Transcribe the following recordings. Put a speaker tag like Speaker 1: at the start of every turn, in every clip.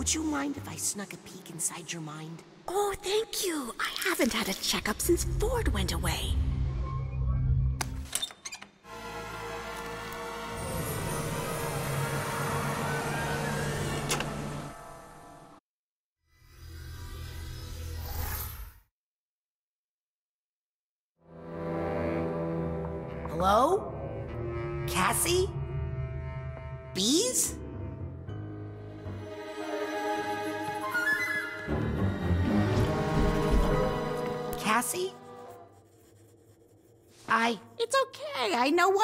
Speaker 1: Would you mind if I snuck a peek inside your mind?
Speaker 2: Oh, thank you. I haven't had a checkup since Ford went away.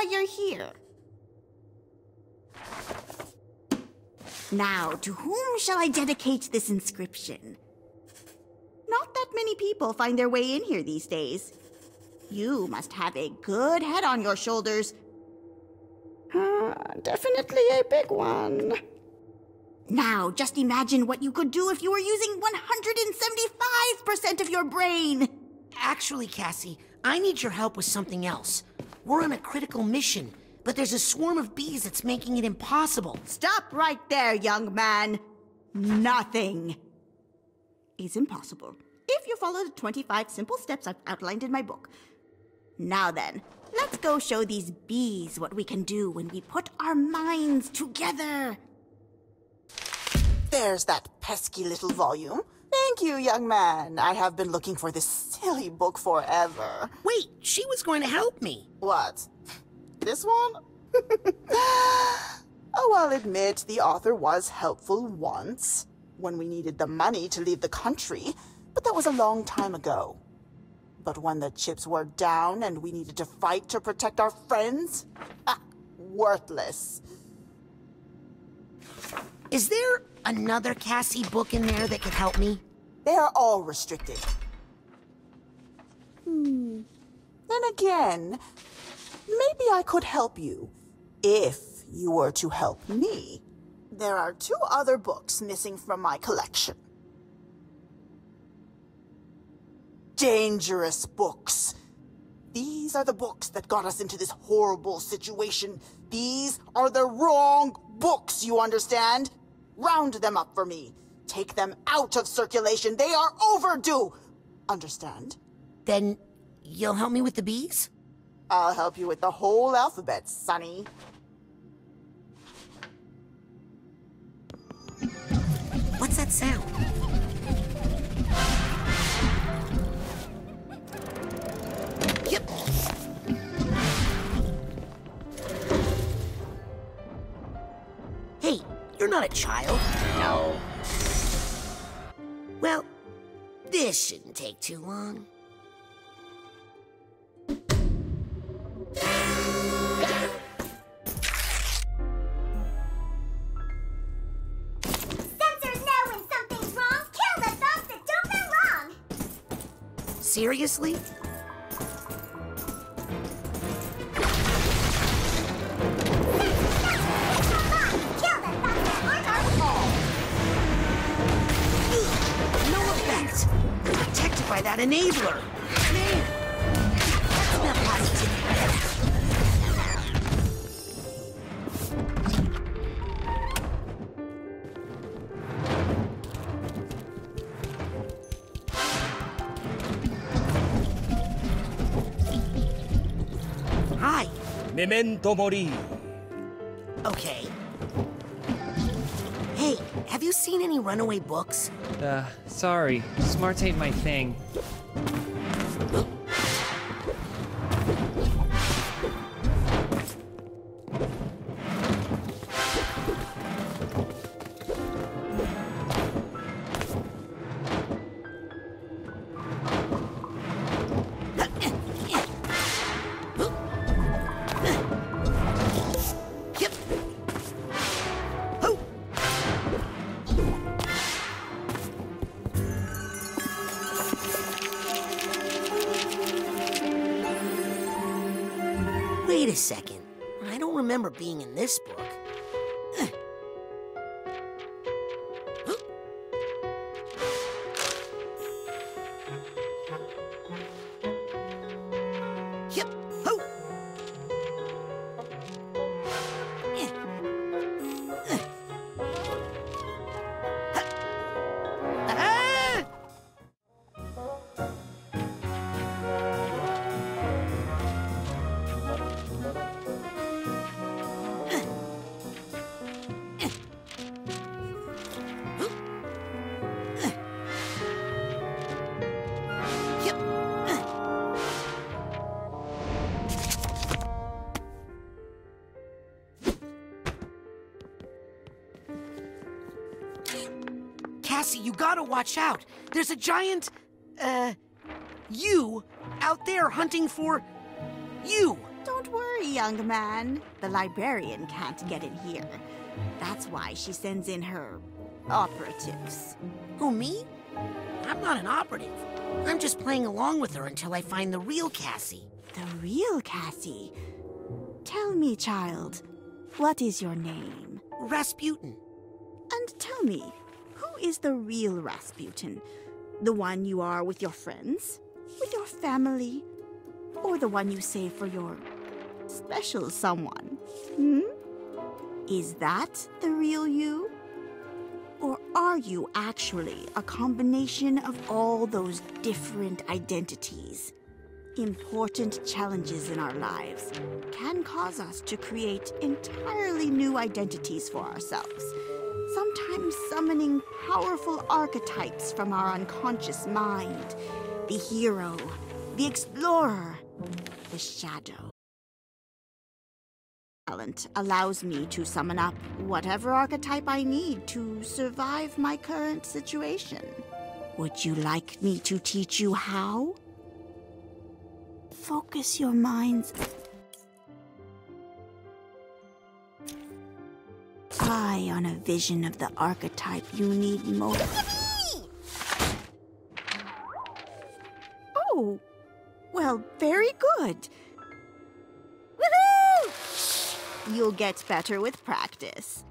Speaker 2: Why you're here. Now, to whom shall I dedicate this inscription? Not that many people find their way in here these days. You must have a good head on your shoulders. Uh, definitely a big one. Now, just imagine what you could do if you were using 175% of your brain.
Speaker 1: Actually, Cassie, I need your help with something else. We're on a critical mission, but there's a swarm of bees that's making it impossible.
Speaker 2: Stop right there, young man. Nothing is impossible if you follow the 25 simple steps I've outlined in my book. Now then, let's go show these bees what we can do when we put our minds together.
Speaker 3: There's that pesky little volume. Thank you, young man. I have been looking for this silly book forever.
Speaker 1: Wait, she was going to help me.
Speaker 3: What? This one? oh, I'll admit the author was helpful once, when we needed the money to leave the country, but that was a long time ago. But when the chips were down and we needed to fight to protect our friends, ah, worthless.
Speaker 1: Is there another Cassie book in there that could help me?
Speaker 3: They are all restricted. Hmm. Then again, maybe I could help you. If you were to help me. There are two other books missing from my collection. Dangerous books. These are the books that got us into this horrible situation. These are the wrong books, you understand? Round them up for me. Take them out of circulation. They are overdue. Understand?
Speaker 1: Then you'll help me with the bees?
Speaker 3: I'll help you with the whole alphabet, Sonny.
Speaker 1: What's that sound? Yep. Hey, you're not a child.
Speaker 3: No.
Speaker 1: Well, this shouldn't take too long. Protected by that enabler.
Speaker 4: Memento mori.
Speaker 1: Okay. Hey, have you seen any runaway books?
Speaker 5: Uh, sorry. Smarts ain't my thing.
Speaker 1: Second. I don't remember being in this watch out. There's a giant, uh, you out there hunting for you.
Speaker 2: Don't worry, young man. The librarian can't get in here. That's why she sends in her operatives.
Speaker 1: Who, me? I'm not an operative. I'm just playing along with her until I find the real Cassie.
Speaker 2: The real Cassie. Tell me, child, what is your name?
Speaker 1: Razputin.
Speaker 2: And tell me, is the real Razputin? The one you are with your friends? With your family? Or the one you save for your special someone? Hmm? Is that the real you? Or are you actually a combination of all those different identities? Important challenges in our lives can cause us to create entirely new identities for ourselves, sometimes summoning powerful archetypes from our unconscious mind the hero, the explorer, the shadow. Talent allows me to summon up whatever archetype I need to survive my current situation. Would you like me to teach you how? Focus your minds. Eye on a vision of the archetype you need most. Oh, well, very good. Woohoo! You'll get better with practice.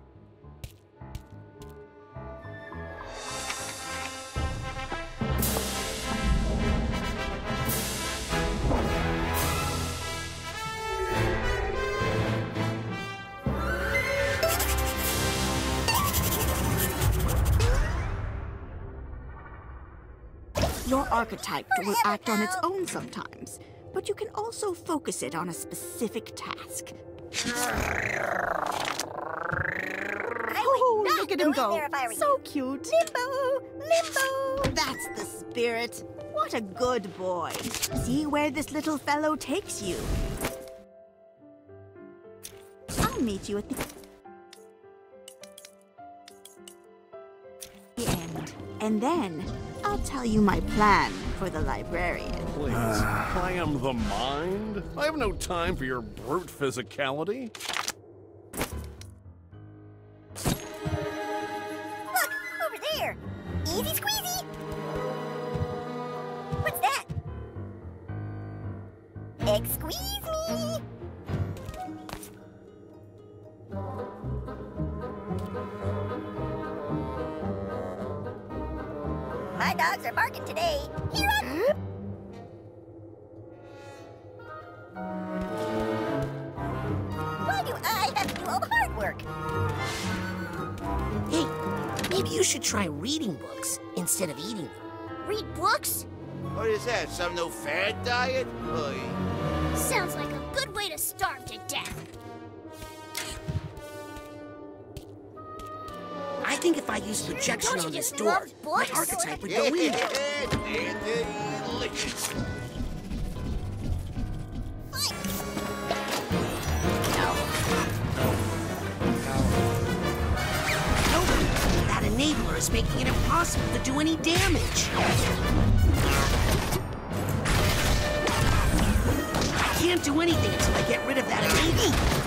Speaker 2: Your archetype will act on its own sometimes, but you can also focus it on a specific task. Oh, look at him
Speaker 6: go in
Speaker 2: go.
Speaker 6: there if I were
Speaker 2: So cute. Limbo, limbo. That's the spirit. What a good boy. See where this little fellow takes you. I'll meet you at the end. And then I'll tell you my plan for the librarian.
Speaker 4: Please, I am the mind. I have no time for your brute physicality.
Speaker 7: Some no fat diet? Oy.
Speaker 6: Sounds like a good way to starve to death.
Speaker 1: I think if I use projection on this door,
Speaker 6: love
Speaker 1: my archetype would go in.
Speaker 7: Delicious.
Speaker 1: That enabler is making it impossible to do any damage. Can't do anything until I get rid of that enabler.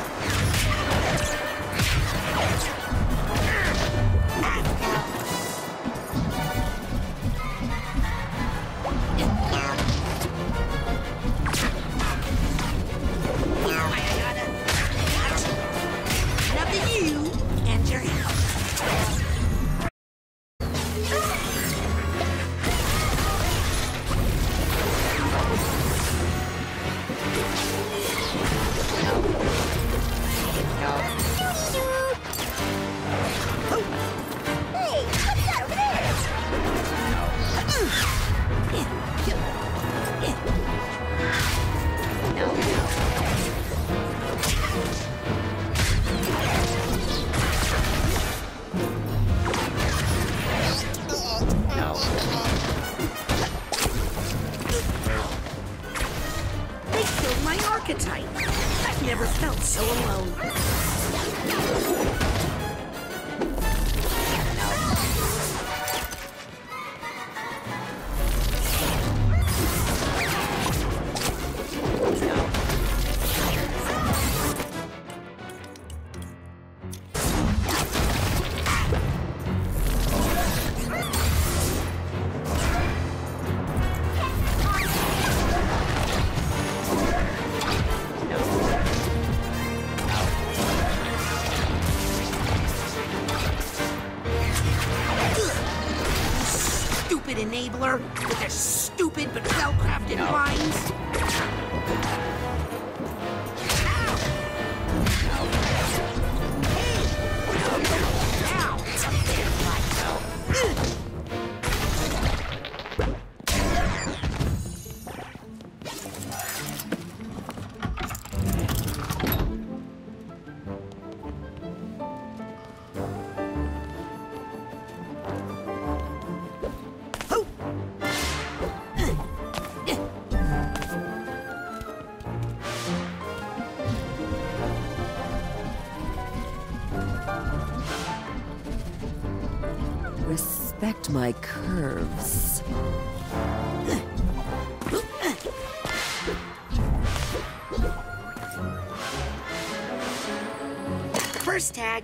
Speaker 1: Tag.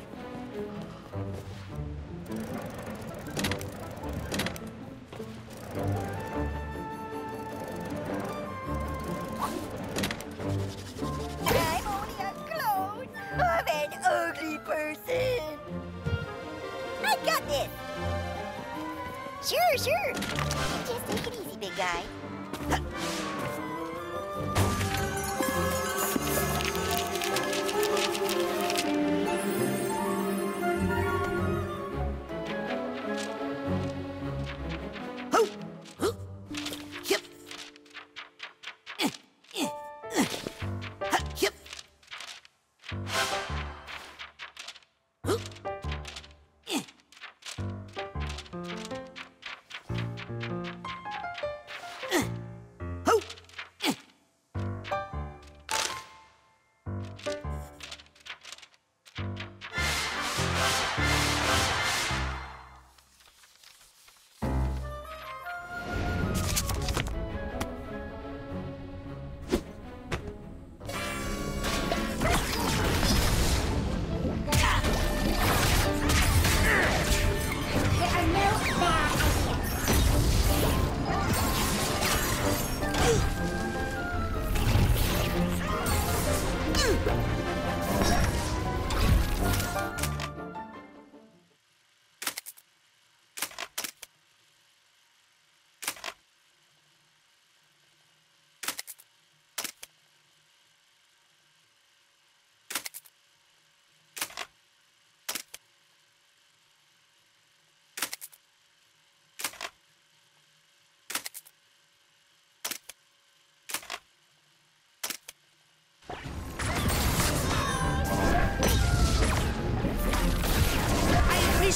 Speaker 6: I'm only a clone of an ugly person. I got this. Sure, sure. Just take it easy, big guy.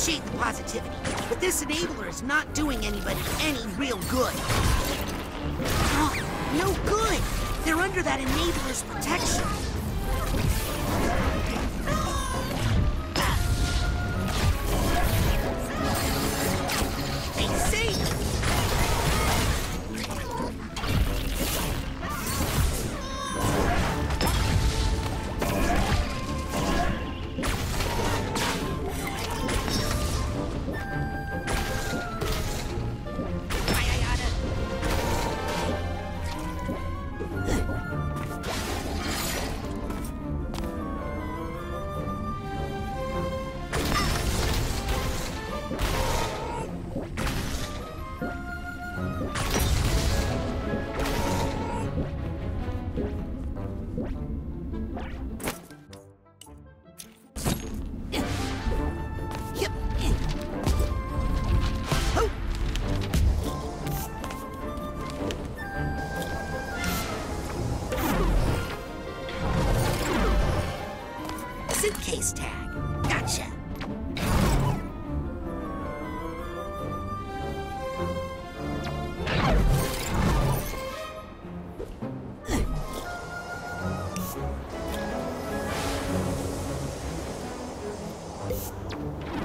Speaker 1: Appreciate the positivity, but this enabler is not doing anybody any real good. Oh, no good! They're under that enabler's protection.
Speaker 2: あ。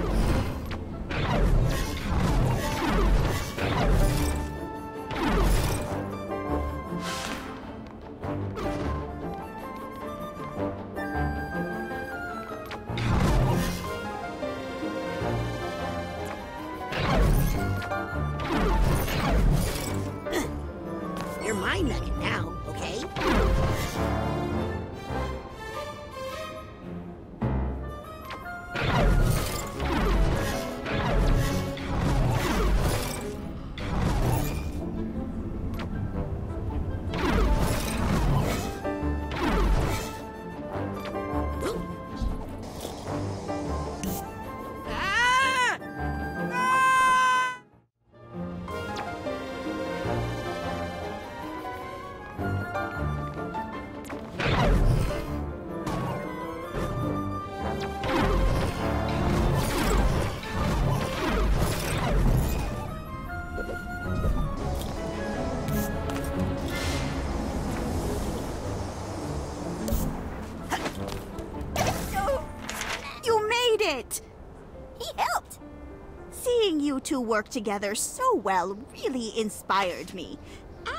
Speaker 2: Two work together so well really inspired me.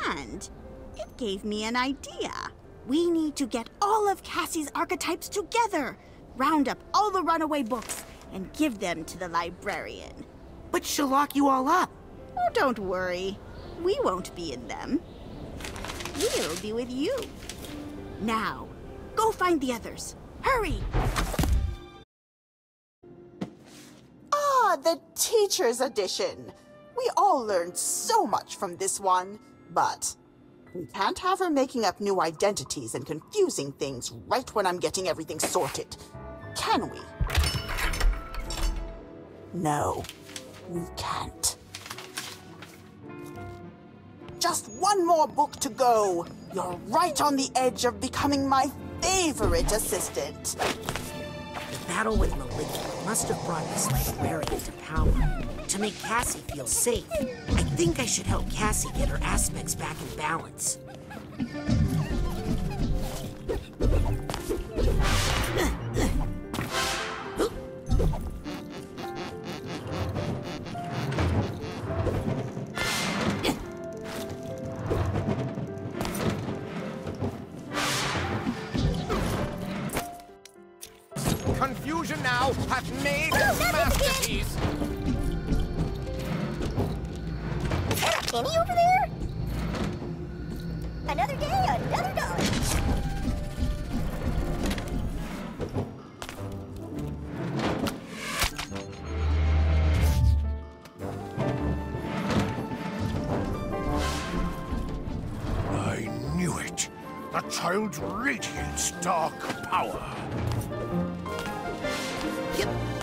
Speaker 2: And it gave me an idea. We need to get all of Cassie's archetypes together, round up all the runaway books, and give them to the librarian.
Speaker 1: But she'll lock you all up.
Speaker 2: Oh, don't worry. We won't be in them. We'll be with you. Now, go find the others. Hurry!
Speaker 3: The teacher's edition. We all learned so much from this one, but we can't have her making up new identities and confusing things right when I'm getting everything sorted. Can we? No, we can't. Just one more book to go. You're right on the edge of becoming my favorite assistant.
Speaker 1: Battle with Maligula must have brought this librarian to power. To make Cassie feel safe, I think I should help Cassie get her aspects back in balance.
Speaker 4: Radiates dark power.
Speaker 1: Yep.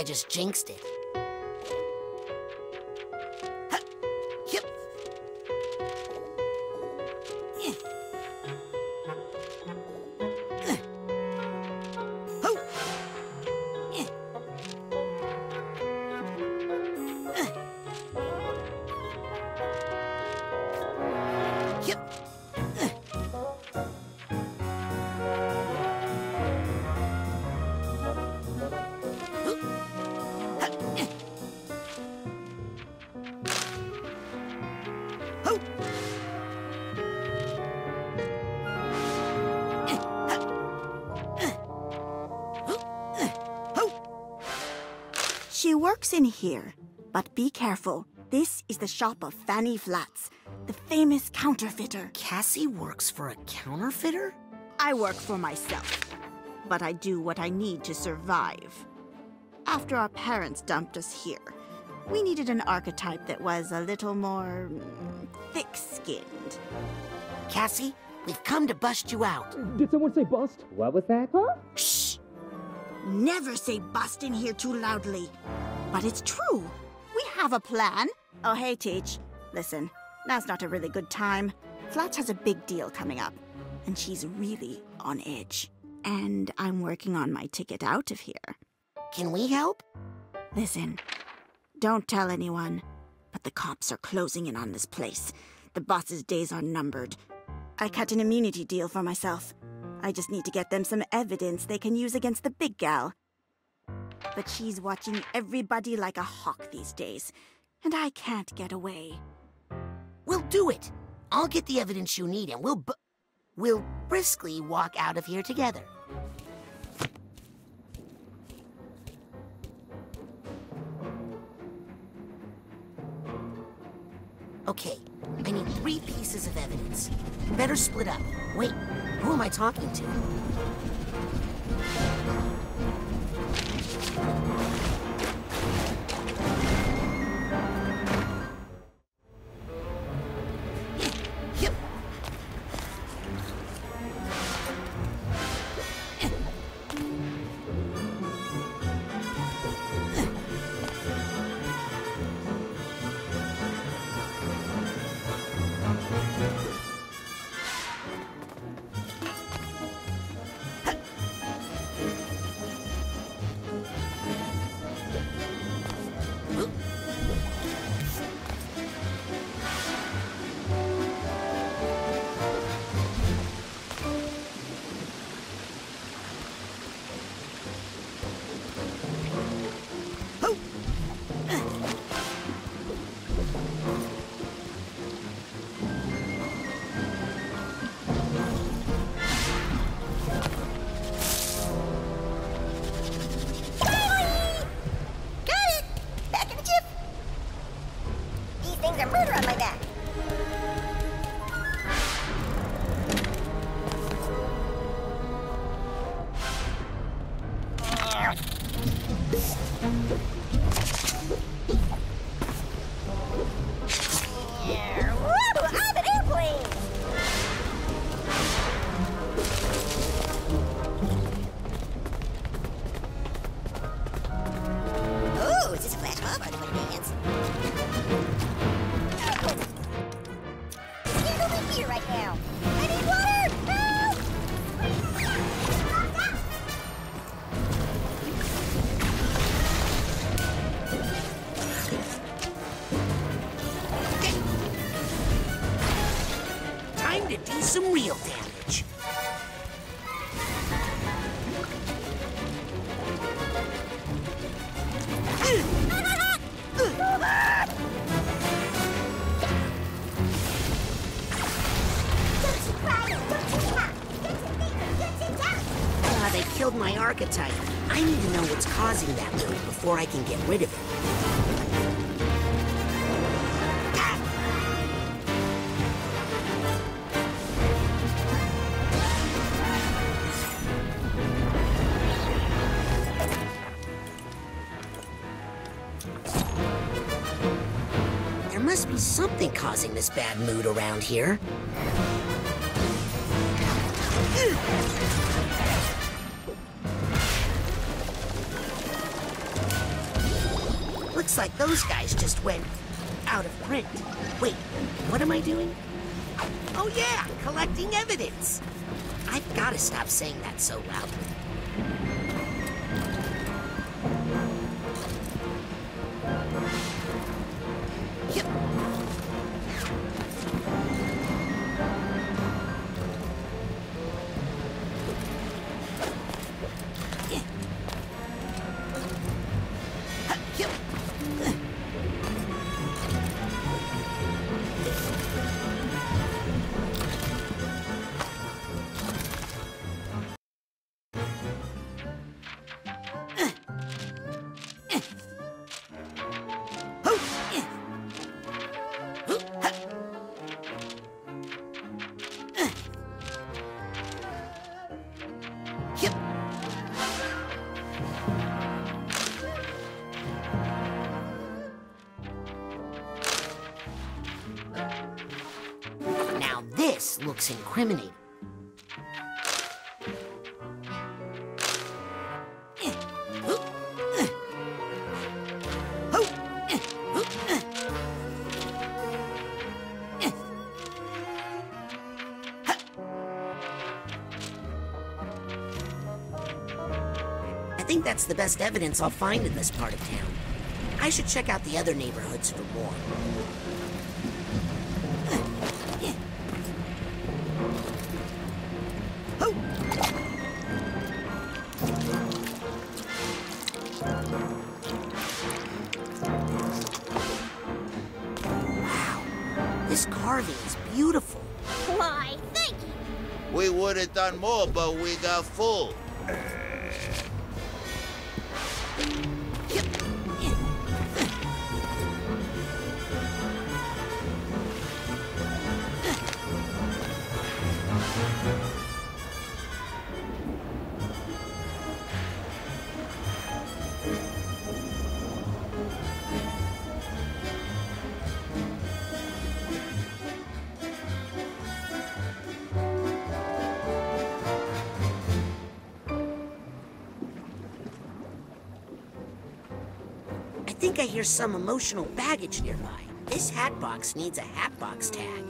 Speaker 1: I just jinxed it.
Speaker 2: Careful. This is the shop of Fanny Flats, the famous counterfeiter.
Speaker 1: Cassie works for a counterfeiter?
Speaker 2: I work for myself, but I do what I need to survive. After our parents dumped us here, we needed an archetype that was a little more mm, thick skinned.
Speaker 1: Cassie, we've come to bust you out.
Speaker 5: Did someone say bust? What was that? Huh?
Speaker 2: Shh! Never say bust in here too loudly. But it's true. We have a plan. Oh, hey, Teach. Listen, now's not a really good time. Flats has a big deal coming up, and she's really on edge. And I'm working on my ticket out of here.
Speaker 1: Can we help?
Speaker 2: Listen, don't tell anyone, but the cops are closing in on this place. The boss's days are numbered. I cut an immunity deal for myself. I just need to get them some evidence they can use against the big gal. But she's watching everybody like a hawk these days, and I can't get away.
Speaker 1: We'll do it. I'll get the evidence you need and we'll we'll briskly walk out of here together. Okay, I need three pieces of evidence. Better split up. Wait, who am I talking to? Yep. Archetype. I need to know what's causing that move before I can get rid of it. There must be something causing this bad mood around here. Those guys just went out of print. Wait, what am I doing? Oh yeah, collecting evidence. I've got to stop saying that so loudly. Looks incriminating. I think that's the best evidence I'll find in this part of town. I should check out the other neighborhoods for more.
Speaker 7: Done more, but we got full.
Speaker 1: Think I hear some emotional baggage nearby. This hat box needs a hat box tag.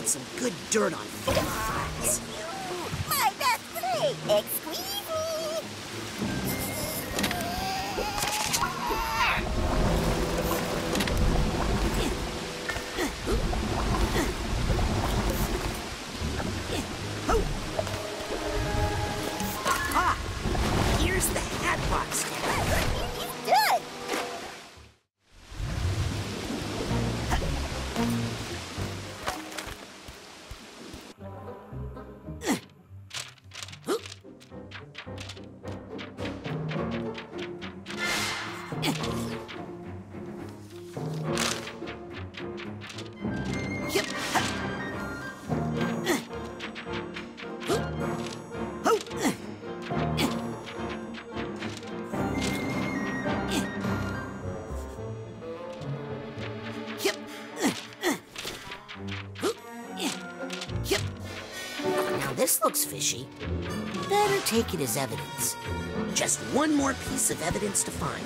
Speaker 1: get some good dirt on him. take it as evidence. Just one more piece of evidence to find.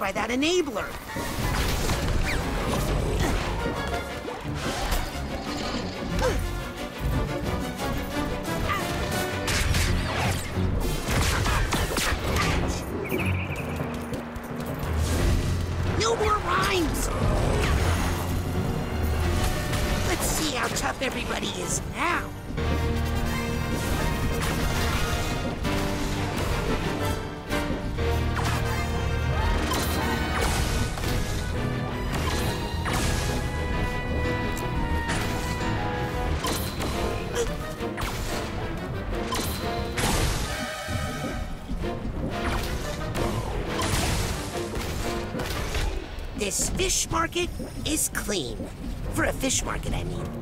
Speaker 1: by that enabler. Fish market is clean. For a fish market, I mean.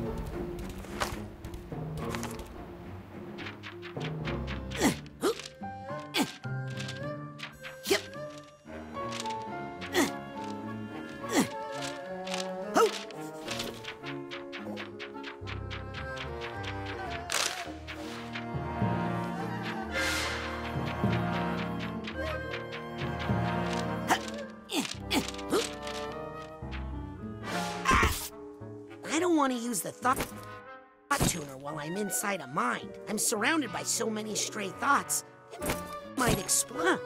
Speaker 1: Inside a mind. I'm surrounded by so many stray thoughts. It might explode.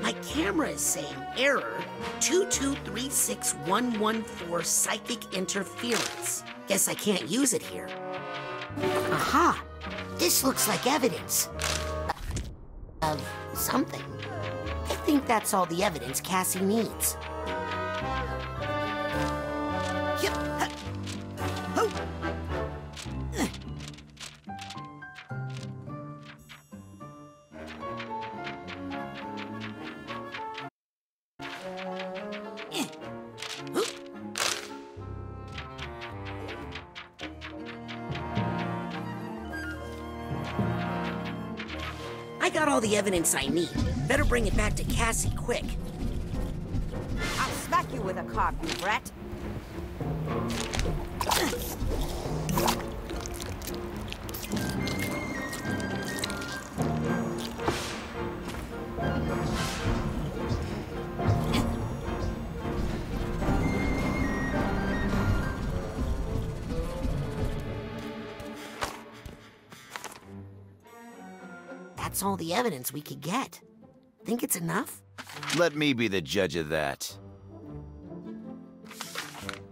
Speaker 1: My camera is saying error 2236114 psychic interference. Guess I can't use it here. Aha! This looks like evidence of something. I think that's all the evidence Cassie needs. Evidence I need. Better bring it back to Cassie quick.
Speaker 8: I'll smack you with a you brat.
Speaker 1: That's all the evidence we could get. Think it's enough?
Speaker 9: Let me be the judge of that.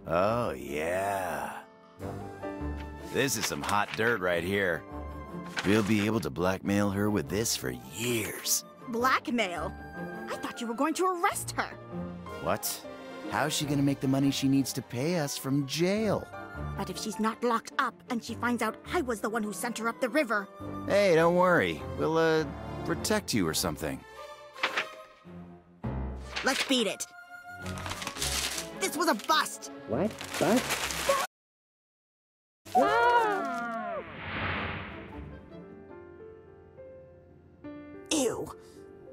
Speaker 9: Oh, yeah. This is some hot dirt right here. We'll be able to blackmail her with this for years.
Speaker 2: Blackmail? I thought you were going to arrest her.
Speaker 9: What? How's she gonna make the money she needs to pay us from jail?
Speaker 2: But if she's not locked up and she finds out I was the one who sent her up the river,
Speaker 9: Hey, don't worry. We'll, uh, protect you or something.
Speaker 2: let's beat it. This was a bust.
Speaker 5: What? Bust?
Speaker 3: Ew.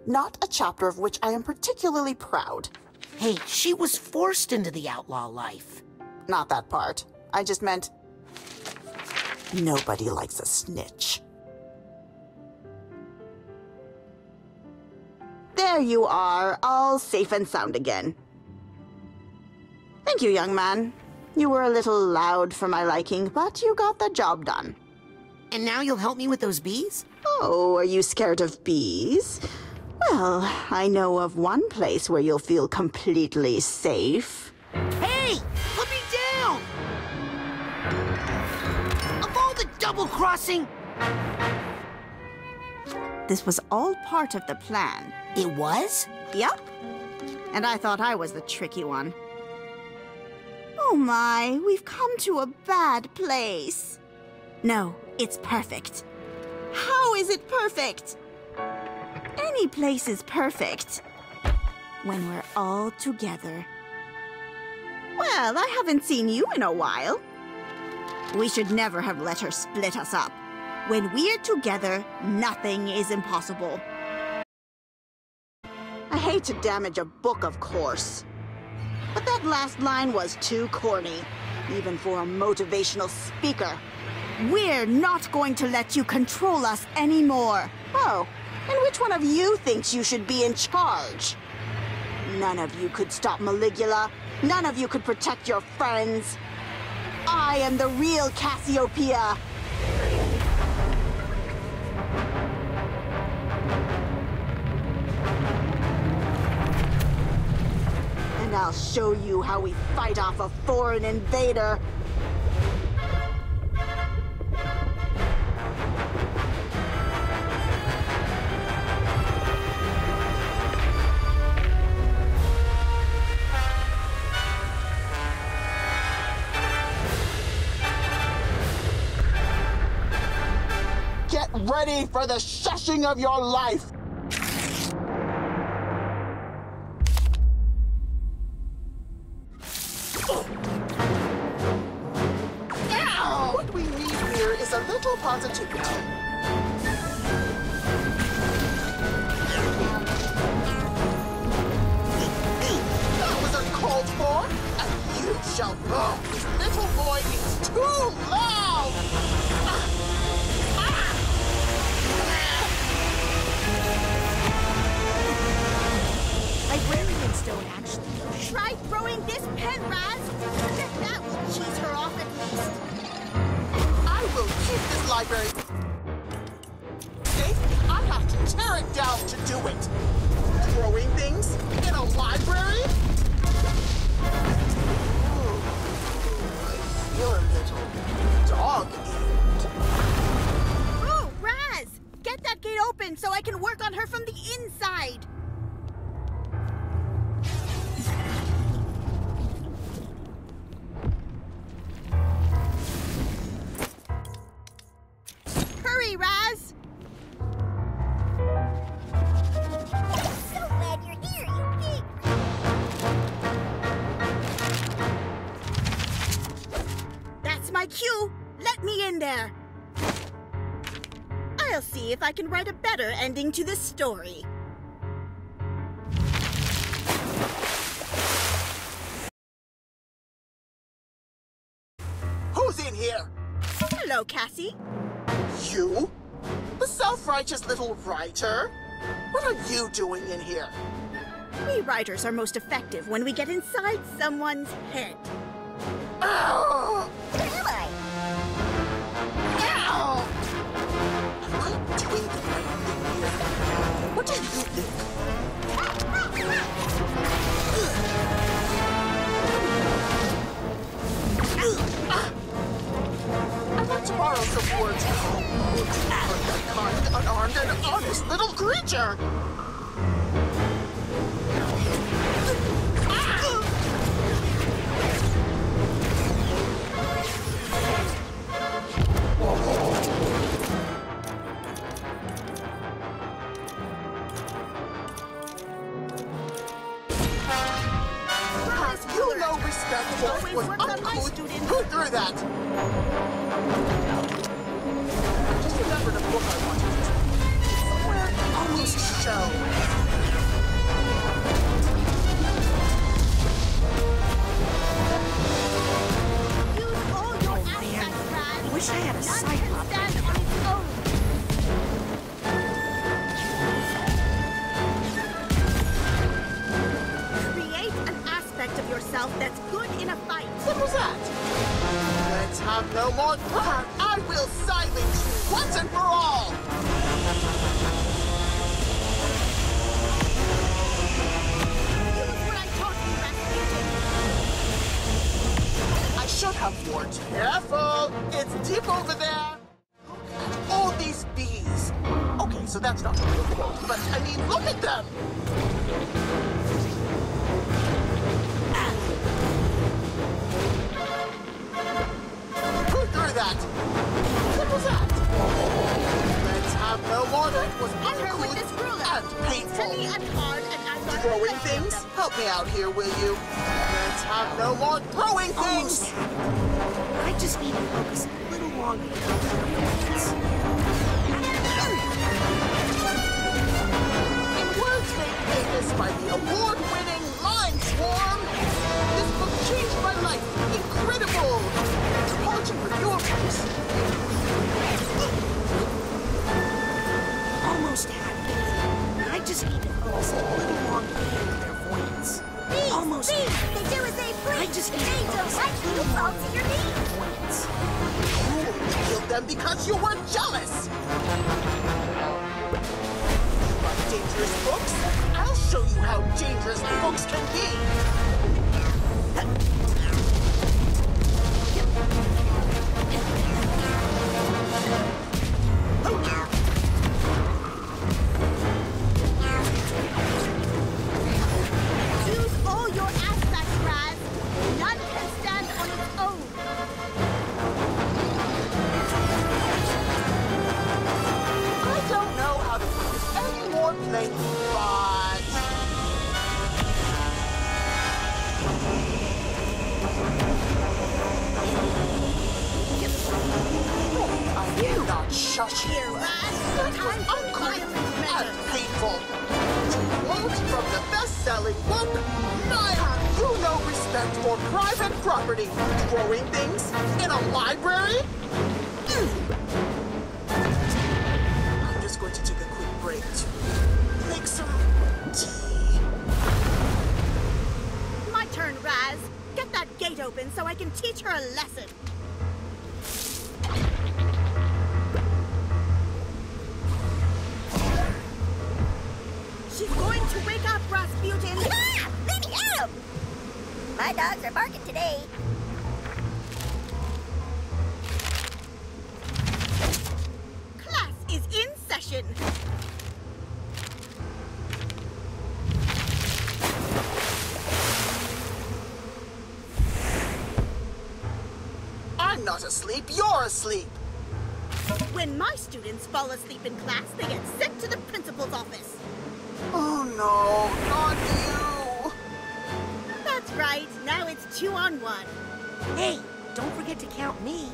Speaker 3: Not a chapter of which I am particularly proud.
Speaker 1: Hey, she was forced into the outlaw life.
Speaker 3: Not that part. I just meant. Nobody likes a snitch. There you are, all safe and sound again. Thank you, young man. You were a little loud for my liking, but you got the job done.
Speaker 1: And now you'll help me with those bees?
Speaker 3: Oh, are you scared of bees? Well, I know of one place where you'll feel completely safe.
Speaker 1: Double crossing!
Speaker 2: This was all part of the plan.
Speaker 1: It was?
Speaker 2: Yup. And I thought I was the tricky one. Oh my, we've come to a bad place. No, it's perfect. How is it perfect? Any place is perfect. When we're all together. Well, I haven't seen you in a while. We should never have let her split us up. When we're together, nothing is impossible.
Speaker 3: I hate to damage a book, of course. But that last line was too corny, even for a motivational speaker.
Speaker 2: We're not going to let you control us anymore.
Speaker 3: Oh, and which one of you thinks you should be in charge? None of you could stop Maligula. None of you could protect your friends. I am the real Cassiopeia. And I'll show you how we fight off a foreign invader. Ready for the shushing of your life!
Speaker 1: Librarians don't actually.
Speaker 2: Try throwing this pen, Raz. Bet that will cheese her off at least.
Speaker 3: I will keep this library safe. I have to tear it down to do it. Throwing things in a library? Ooh, feel a little.
Speaker 2: Oh, Raz! Get that gate open so I can work on her from the inside. Cue. Let me in there. I'll see if I can write a better ending to this story.
Speaker 3: Who's in here?
Speaker 2: Hello, Cassie.
Speaker 3: You? The self-righteous little writer? What are you doing in here?
Speaker 2: We writers are most effective when we get inside someone's head.
Speaker 6: Ah!
Speaker 3: Ow! I to borrow some words that kind, unarmed, and honest little creature.
Speaker 2: Always
Speaker 3: was
Speaker 2: works on my
Speaker 3: uncouth.
Speaker 2: students.
Speaker 3: Who threw that? I just remembered a book I wanted. Somewhere on these shelves. That
Speaker 2: her with this ruler.
Speaker 3: and painful.
Speaker 2: heavy and hard, and I'm not
Speaker 3: Throwing things? Help me out here, will you? Let's have no more throwing things!
Speaker 1: it. I just need to focus a little longer.
Speaker 3: In words made famous by the award-winning Mind Swarm, this book changed my life. Incredible! Apology for your books.
Speaker 1: Almost had it. I just need to focus a little longer with their voice. Almost
Speaker 6: Bees,
Speaker 1: had it.
Speaker 6: they do as they please.
Speaker 1: I just need
Speaker 6: they
Speaker 1: to
Speaker 6: don't
Speaker 1: focus a little
Speaker 6: fall
Speaker 1: longer
Speaker 6: to your
Speaker 1: their voice.
Speaker 3: You killed them because you were jealous! You like dangerous books? I'll show you how dangerous books can be! No respect for private property. Throwing things in a library? I'm just going to take a quick break to make some tea.
Speaker 2: My turn, Raz. Get that gate open so I can teach her a lesson. She's going to wake up, Razputin.
Speaker 6: Ah! Let me out! My dogs are barking today.
Speaker 2: Class is in session.
Speaker 3: I'm not asleep, you're asleep.
Speaker 2: When my students fall asleep in class, they get sent to the principal's office.
Speaker 3: Oh no, not you.
Speaker 2: Right. Now it's two on one.
Speaker 1: Hey, don't forget to count me.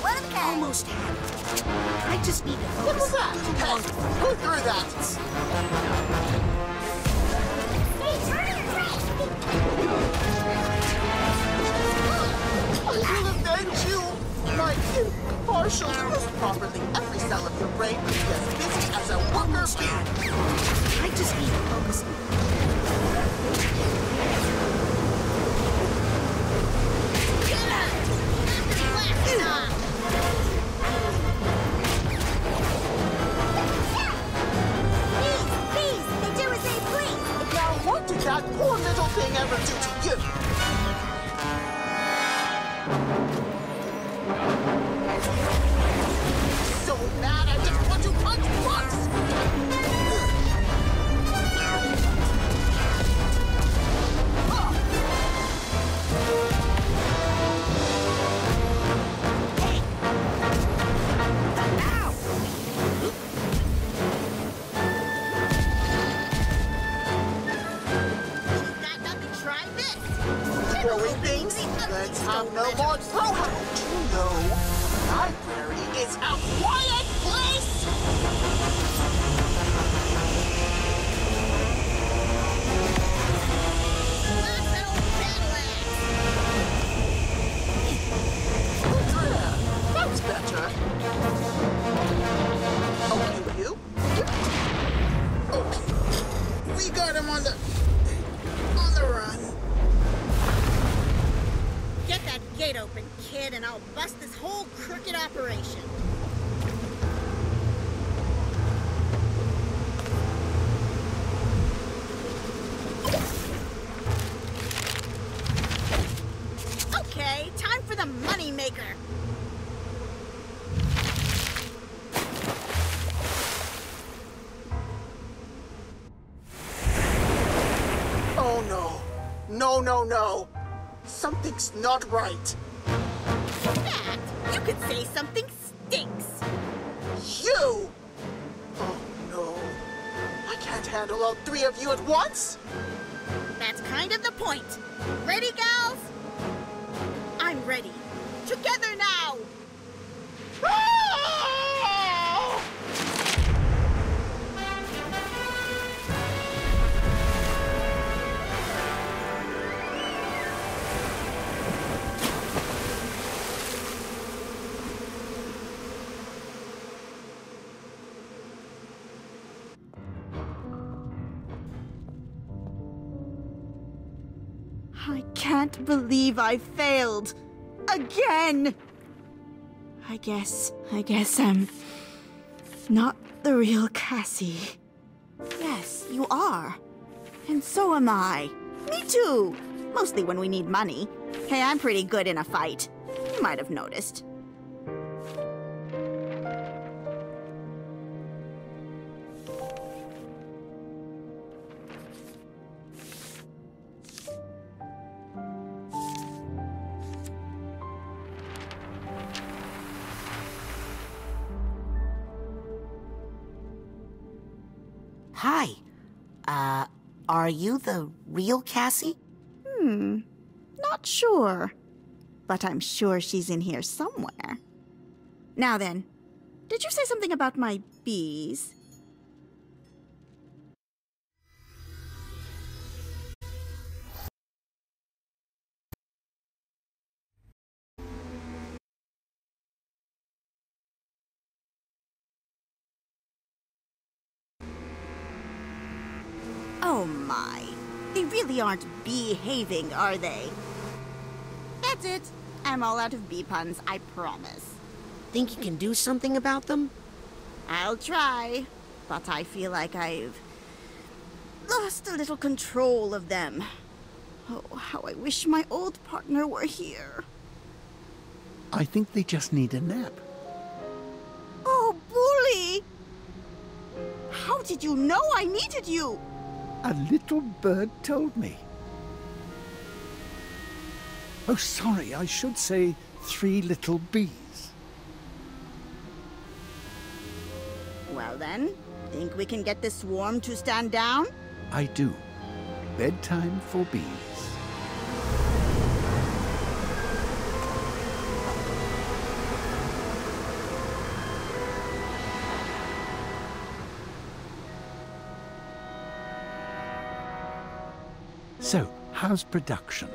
Speaker 6: One a kind.
Speaker 1: Almost had it. I just need to
Speaker 3: What
Speaker 1: focus
Speaker 3: was that?
Speaker 1: a little
Speaker 3: who threw that?
Speaker 6: Hey, turn!
Speaker 3: I will avenge you! My impartial use properly every cell of your brain will be as busy as a worker bee.
Speaker 1: I just need to focus.
Speaker 3: No. No, no. Something's not right.
Speaker 2: That, you could say something stinks.
Speaker 3: You! Oh no. I can't handle all three of you at once?
Speaker 2: That's kind of the point. Ready, gals? I'm ready. Can't believe I failed. Again! I guess, I guess I'm not the real Cassie. Yes, you are. And so am I. Me too. Mostly when we need money. Hey, I'm pretty good in a fight. You might have noticed.
Speaker 1: Are you the real Cassie?
Speaker 2: Hmm, not sure. But I'm sure she's in here somewhere. Now then, did you say something about my bees? Really aren't behaving, are they? That's it. I'm all out of bee puns, I promise.
Speaker 1: Think you can do something about them?
Speaker 2: I'll try, but I feel like I've lost a little control of them. Oh, how I wish my old partner were here.
Speaker 9: I think they just need a nap.
Speaker 2: Oh, Bully! How did you know I needed you?
Speaker 9: A little bird told me. Oh, sorry, I should say three little bees.
Speaker 2: Well then, think we can get this swarm to stand down?
Speaker 9: I do. Bedtime for bees. So, how's production?